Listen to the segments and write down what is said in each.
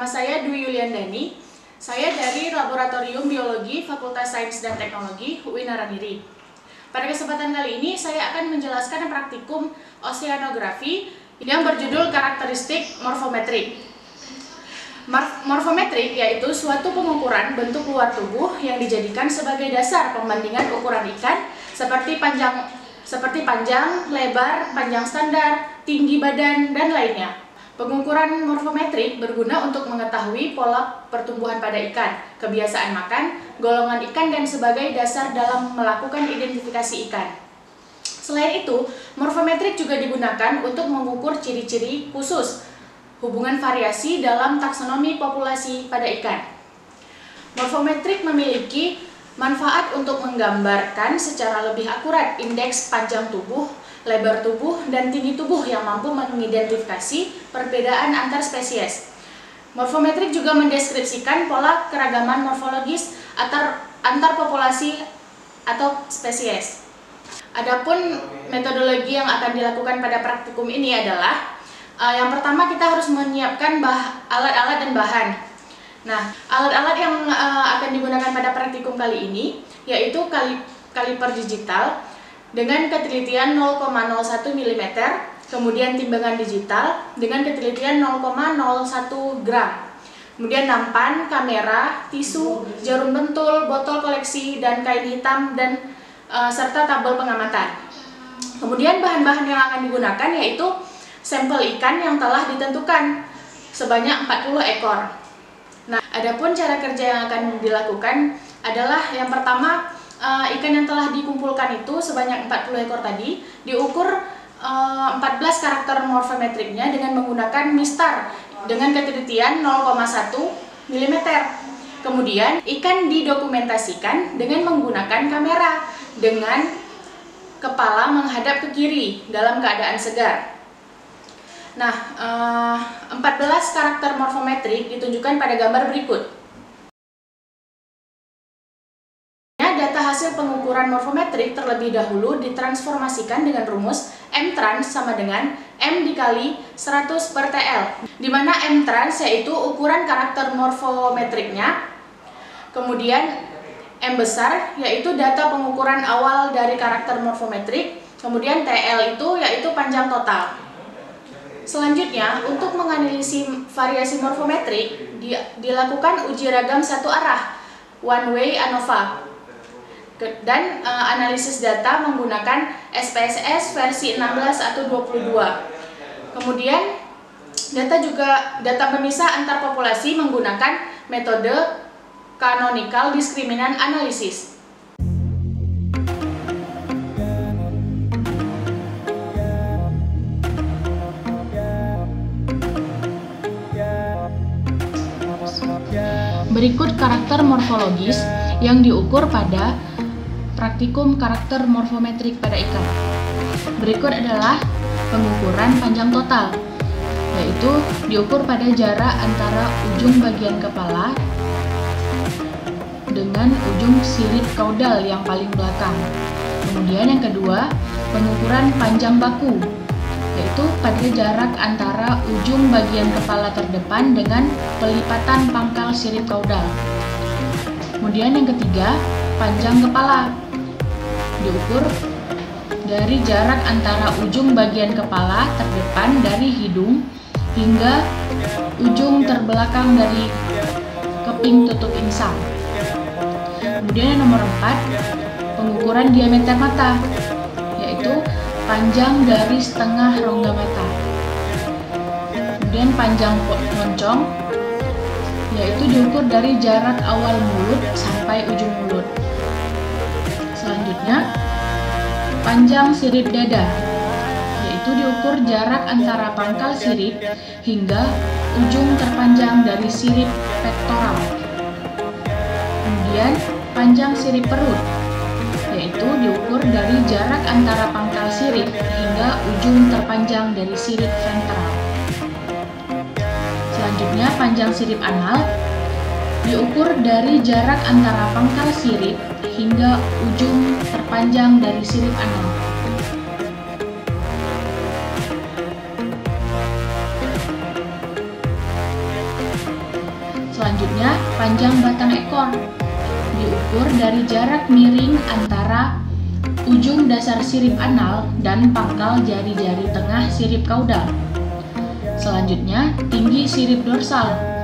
Saya dari Laboratorium Biologi Fakultas Sains dan Teknologi UI Narandiri. Pada kesempatan kali ini saya akan menjelaskan praktikum oceanografi yang berjudul karakteristik morfometrik. Morfometrik yaitu suatu pengukuran bentuk luar tubuh yang dijadikan sebagai dasar pembandingan ukuran ikan seperti panjang seperti panjang, lebar, panjang standar, tinggi badan, dan lainnya. Pengukuran morfometrik berguna untuk mengetahui pola pertumbuhan pada ikan, kebiasaan makan, golongan ikan, dan sebagai dasar dalam melakukan identifikasi ikan. Selain itu, morfometrik juga digunakan untuk mengukur ciri-ciri khusus, hubungan variasi dalam taksonomi populasi pada ikan. Morfometrik memiliki manfaat untuk menggambarkan secara lebih akurat indeks panjang tubuh lebar tubuh, dan tinggi tubuh yang mampu mengidentifikasi perbedaan antar spesies. Morfometrik juga mendeskripsikan pola keragaman morfologis antar, antar populasi atau spesies. Adapun metodologi yang akan dilakukan pada praktikum ini adalah uh, yang pertama kita harus menyiapkan alat-alat dan bahan. Nah, alat-alat yang uh, akan digunakan pada praktikum kali ini yaitu kali kaliper digital, dengan ketelitian 0,01 mm, kemudian timbangan digital dengan ketelitian 0,01 gram. Kemudian nampan, kamera, tisu, jarum bentul, botol koleksi, dan kain hitam, dan e, serta tabel pengamatan. Kemudian bahan-bahan yang akan digunakan yaitu sampel ikan yang telah ditentukan sebanyak 40 ekor. Nah, adapun cara kerja yang akan dilakukan adalah yang pertama uh, ikan yang telah dikumpulkan itu sebanyak 40 ekor tadi diukur uh, eh, 14 karakter morfometriknya dengan menggunakan mistar dengan ketelitian 0,1 mm. Kemudian ikan didokumentasikan dengan menggunakan kamera dengan kepala menghadap ke kiri dalam keadaan segar. Nah, uh, eh, 14 karakter morfometrik ditunjukkan pada gambar berikut. Pengukuran morfometrik terlebih dahulu ditransformasikan dengan rumus M trans sama dengan M dikali 100 per TL di mana M trans yaitu ukuran karakter morfometriknya kemudian M besar yaitu data pengukuran awal dari karakter morfometrik kemudian TL itu yaitu panjang total. Selanjutnya, untuk menganalisis variasi morfometrik, dilakukan uji ragam satu arah, one way ANOVA, dan uh, analisis data menggunakan SPSS versi 16 atau 22. Kemudian data juga data pemisah antar populasi menggunakan metode canonical discriminant analysis. Berikut karakter morfologis yang diukur pada praktikum karakter morfometrik pada ikan. Berikut adalah pengukuran panjang total, yaitu diukur pada jarak antara ujung bagian kepala dengan ujung sirip kaudal yang paling belakang. Kemudian yang kedua, pengukuran panjang baku, yaitu pada jarak antara ujung bagian kepala terdepan dengan pelipatan pangkal sirip kaudal. Kemudian yang ketiga, panjang kepala, diukur dari jarak antara ujung bagian kepala terdepan dari hidung hingga ujung terbelakang dari keping tutup insang. Kemudian yang nomor 4, pengukuran diameter mata, yaitu panjang dari setengah rongga mata. Kemudian panjang moncong, yaitu diukur dari jarak awal mulut sampai ujung mulut. Selanjutnya, panjang sirip dada, yaitu diukur jarak antara pangkal sirip hingga ujung terpanjang dari sirip pektoral. Kemudian, panjang sirip perut, yaitu diukur dari jarak antara pangkal sirip hingga ujung terpanjang dari sirip ventral. Selanjutnya, panjang sirip anal diukur dari jarak antara pangkal sirip hingga ujung terpanjang dari sirip anal. Selanjutnya, panjang batang ekor diukur dari jarak miring antara ujung dasar sirip anal dan pangkal jari-jari tengah sirip kaudal. Selanjutnya, tinggi sirip dorsal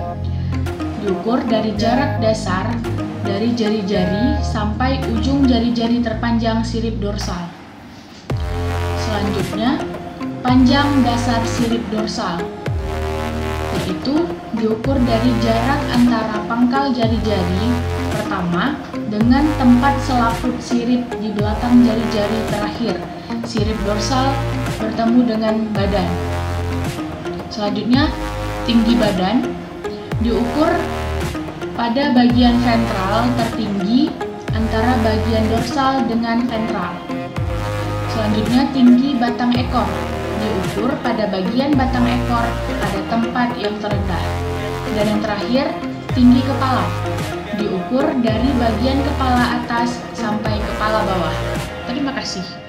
diukur dari jarak dasar dari jari-jari sampai ujung jari-jari terpanjang sirip dorsal. Selanjutnya, panjang dasar sirip dorsal yaitu diukur dari jarak antara pangkal jari-jari pertama dengan tempat selaput sirip di belakang jari-jari terakhir. Sirip dorsal bertemu dengan badan. Selanjutnya, tinggi badan diukur pada bagian ventral tertinggi antara bagian dorsal dengan ventral. Selanjutnya, tinggi batang ekor diukur pada bagian batang ekor pada tempat yang terendah. Dan yang terakhir, tinggi kepala diukur dari bagian kepala atas sampai kepala bawah. Terima kasih.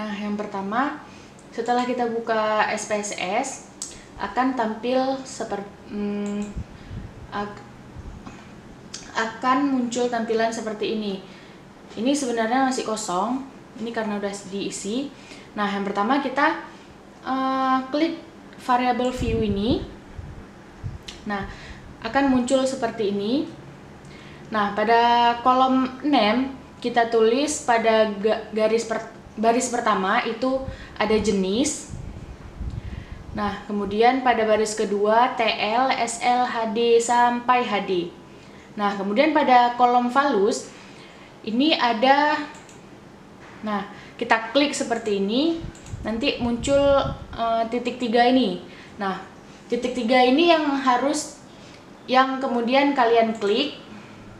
Nah, yang pertama, setelah kita buka SPSS, akan tampil seperti hmm, akan muncul tampilan seperti ini. Ini sebenarnya masih kosong, ini karena udah diisi. Nah, yang pertama kita uh, klik variable view ini. Nah, akan muncul seperti ini. Nah, pada kolom name kita tulis pada garis per baris pertama itu ada jenis. Nah, kemudian pada baris kedua TL, SL, HD sampai HD. Nah, kemudian pada kolom valus ini ada Nah, kita klik seperti ini, nanti muncul uh, titik tiga ini. Nah, titik tiga ini yang harus yang kemudian kalian klik.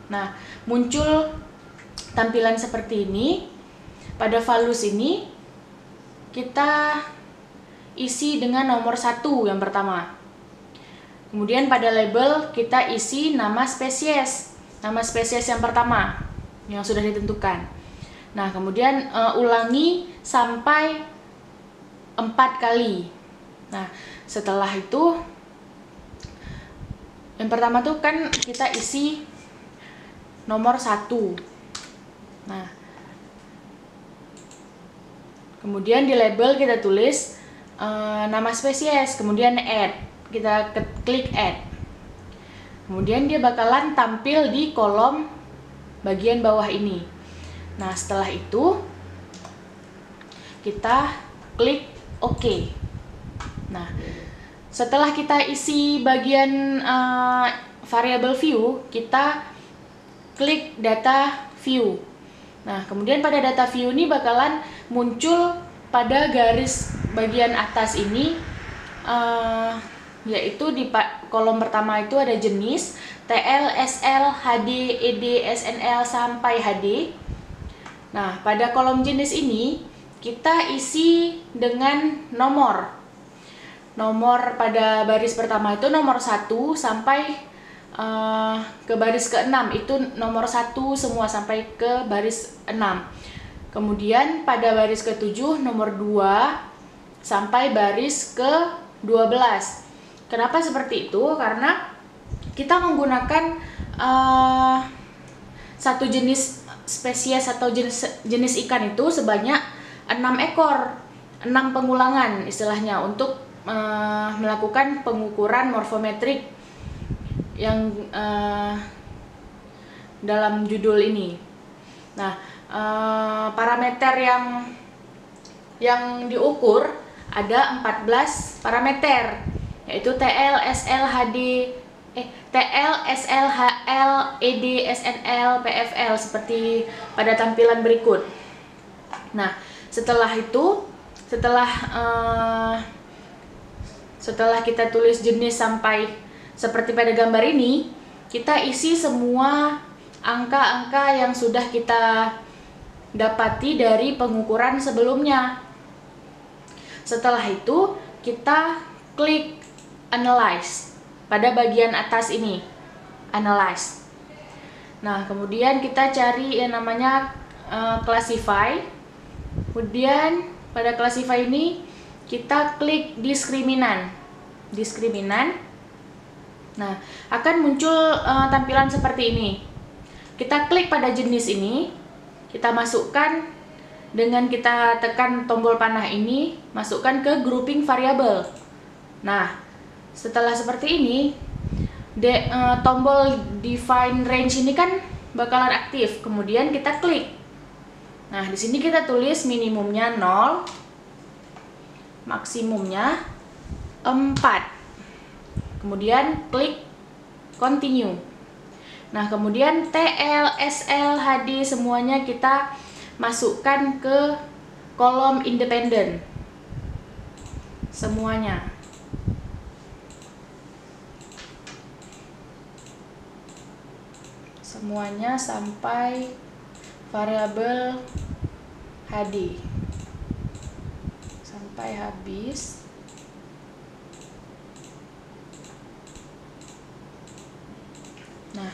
Nah, muncul tampilan seperti ini. Pada valus ini kita isi dengan nomor satu yang pertama. Kemudian pada label kita isi nama spesies, nama spesies yang pertama yang sudah ditentukan. Nah, kemudian uh, ulangi sampai empat kali. Nah, setelah itu yang pertama tuh kan kita isi nomor satu. Nah, Kemudian di label kita tulis uh, nama spesies, kemudian add. Kita klik add. Kemudian dia bakalan tampil di kolom bagian bawah ini. Nah, setelah itu kita klik OK. Nah, setelah kita isi bagian uh, variable view, kita klik data view. Nah, kemudian pada data view ini bakalan muncul pada garis bagian atas ini uh, yaitu di kolom pertama itu ada jenis TL, SL, HD, ED, SNL sampai HD. Nah, pada kolom jenis ini kita isi dengan nomor. Nomor pada baris pertama itu nomor 1 sampai uh, ke baris ke-6 itu nomor satu semua sampai ke baris 6 kemudian pada baris ke-7 nomor 2 sampai baris ke-12 kenapa seperti itu? karena kita menggunakan uh, satu jenis spesies atau jenis jenis ikan itu sebanyak 6 ekor 6 pengulangan istilahnya untuk uh, melakukan pengukuran morfometrik yang uh, dalam judul ini. Nah, uh, parameter yang yang diukur ada 14 parameter yaitu TL, SL, HD, eh TL, SL, HL, ED, SNL, PFL seperti pada tampilan berikut. Nah, setelah itu, setelah uh, setelah kita tulis jenis sampai seperti pada gambar ini, kita isi semua angka-angka yang sudah kita dapati dari pengukuran sebelumnya. Setelah itu kita klik analyze pada bagian atas ini. Analyze. Nah, kemudian kita cari yang namanya uh, classify. Kemudian pada classify ini kita klik diskriminan. Diskriminan. Nah, akan muncul uh, tampilan seperti ini. Kita klik pada jenis ini, kita masukkan dengan kita tekan tombol panah ini, masukkan ke grouping variabel. Nah, setelah seperti ini, de, uh, tombol define range ini kan bakalan aktif. Kemudian kita klik. Nah, di sini kita tulis minimumnya 0, maksimumnya 4. Kemudian klik continue. Nah, kemudian TL, SL, HD semuanya kita masukkan ke kolom independen. Semuanya. Semuanya sampai variabel HD. Sampai habis. Nah,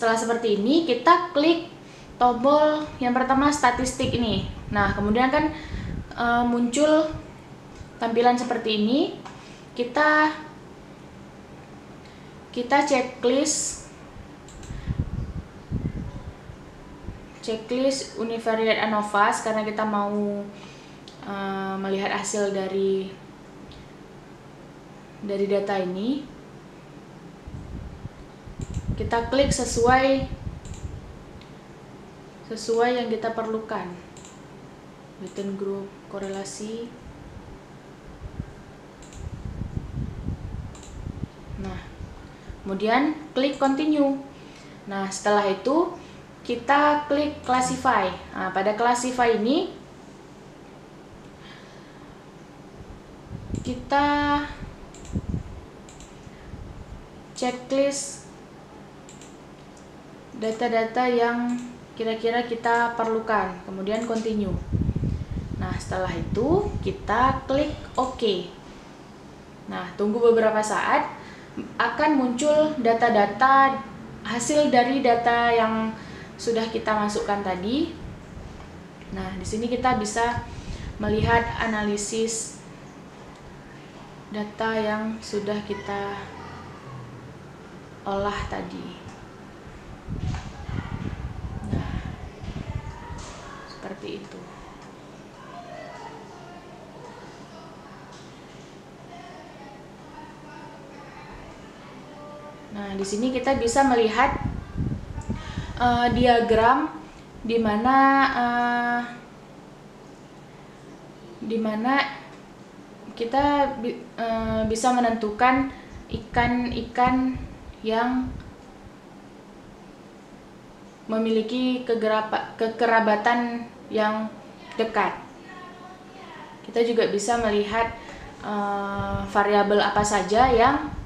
setelah seperti ini, kita klik tombol yang pertama statistik ini. Nah, kemudian kan e, muncul tampilan seperti ini. Kita kita checklist checklist univariate ANOVAs karena kita mau e, melihat hasil dari dari data ini kita klik sesuai sesuai yang kita perlukan. Within group korelasi. Nah kemudian klik continue. Nah setelah itu kita klik classify. Nah, pada classify ini kita checklist data-data yang kira-kira kita perlukan. Kemudian continue. Nah setelah itu kita klik OK. Nah tunggu beberapa saat akan muncul data-data hasil dari data yang sudah kita masukkan tadi. Nah di sini kita bisa melihat analisis data yang sudah kita olah tadi. Di sini kita bisa melihat uh, diagram di mana uh, di mana kita uh, bisa menentukan ikan-ikan yang memiliki kekerabatan yang dekat. Kita juga bisa melihat uh, variabel apa saja yang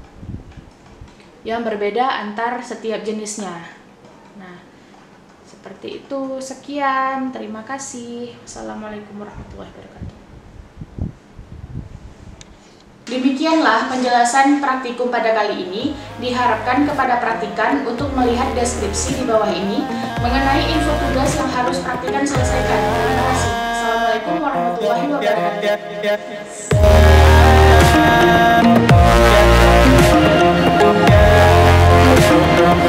yang berbeda antar setiap jenisnya. Nah, seperti itu. Sekian, terima kasih. Assalamualaikum warahmatullahi wabarakatuh. Demikianlah penjelasan praktikum pada kali ini. Diharapkan kepada praktikan untuk melihat deskripsi di bawah ini mengenai info tugas yang harus praktikan selesaikan. Terima kasih. Assalamualaikum warahmatullahi wabarakatuh.